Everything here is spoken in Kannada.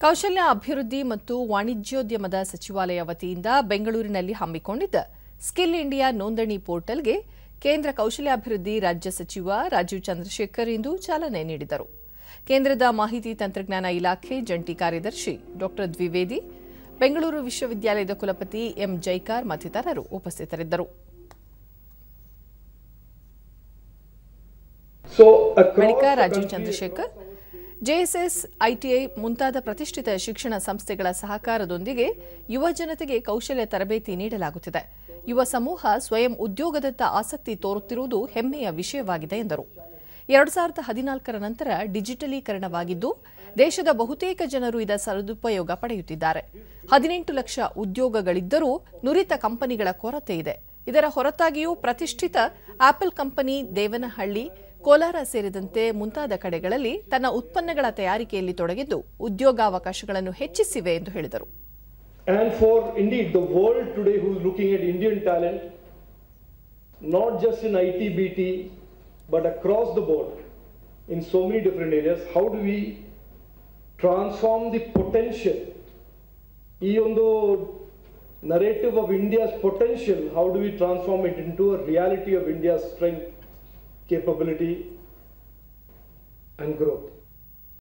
ಕೌಶಲ್ಯ ಅಭಿವೃದ್ಧಿ ಮತ್ತು ವಾಣಿಜ್ಯೋದ್ಯಮದ ಸಚಿವಾಲಯ ವತಿಯಿಂದ ಬೆಂಗಳೂರಿನಲ್ಲಿ ಹಮ್ಮಿಕೊಂಡಿದ್ದ ಸ್ಕಿಲ್ ಇಂಡಿಯಾ ನೋಂದಣಿ ಪೋರ್ಟಲ್ಗೆ ಕೇಂದ್ರ ಕೌಶಲ್ಯಾಭಿವೃದ್ಧಿ ರಾಜ್ಯ ಸಚಿವ ರಾಜೀವ್ ಚಂದ್ರಶೇಖರ್ ಇಂದು ಚಾಲನೆ ನೀಡಿದರು. ಕೇಂದ್ರದ ಮಾಹಿತಿ ತಂತ್ರಜ್ಞಾನ ಇಲಾಖೆ ಜಂಟಿ ಕಾರ್ಯದರ್ಶಿ ಡಾ ದ್ವಿವೇದಿ ಬೆಂಗಳೂರು ವಿಶ್ವವಿದ್ಯಾಲಯದ ಕುಲಪತಿ ಎಂ ಜೈಕಾರ್ ಮತ್ತಿತರರು ಉಪಸ್ಥಿತರಿದ್ದರು. ಬಳಿಕ ರಾಜೀವ್ ಚಂದ್ರಶೇಖರ್ ಜೆಎಸ್ಎಸ್, ಐಟಿಐ ಮುಂತಾದ ಪ್ರತಿಷ್ಠಿತ ಶಿಕ್ಷಣ ಸಂಸ್ಥೆಗಳ ಸಹಕಾರದೊಂದಿಗೆ ಯುವ ಜನತೆಗೆ ಕೌಶಲ್ಯ ತರಬೇತಿ ನೀಡಲಾಗುತ್ತಿದೆ. ಯುವ ಸಮೂಹ ಸ್ವಯಂ ಉದ್ಯೋಗದತ್ತ ಆಸಕ್ತಿ ತೋರುತ್ತಿರುವುದು ಹೆಮ್ಮೆಯ ವಿಷಯವಾಗಿದೆ ಎಂದರು. ಎರಡು ಸಾವಿರದ ಹದಿನಾಲ್ಕರ ನಂತರ ಡಿಜಿಟಲೀಕರಣವಾಗಿದ್ದು, ದೇಶದ ಬಹುತೇಕ ಜನರು ಇದರ ಸದುಪಯೋಗ ಪಡೆಯುತ್ತಿದ್ದಾರೆ. ಹದಿನೆಂಟು ಲಕ್ಷ ಉದ್ಯೋಗಗಳಿದ್ದರೂ ನುರಿತ ಕಂಪನಿಗಳ ಕೊರತೆ ಇದೆ. ಇದರ ಹೊರತಾಗಿಯೂ ಪ್ರತಿಷ್ಠಿತ ಆಪಲ್ ಕಂಪನಿ ದೇವನಹಳ್ಳಿ ಕೋಲಾರ ಸೇರಿದಂತೆ ಮುಂತಾದ ಕಡೆಗಳಲ್ಲಿ ತನ್ನ ಉತ್ಪನ್ನಗಳ ತಯಾರಿಕೆಯಲ್ಲಿ ತೊಡಗಿದ್ದು ಉದ್ಯೋಗಾವಕಾಶಗಳನ್ನು ಹೆಚ್ಚಿಸಿವೆ ಎಂದು ಹೇಳಿದರು And for indeed the world today who is looking at Indian talent, not just in IT, BT, but across the board in so many different areas, how do we transform the potential? ee ಒಂದು narrative of India's potential, how do we transform it into a reality of India's strength, capability, and growth?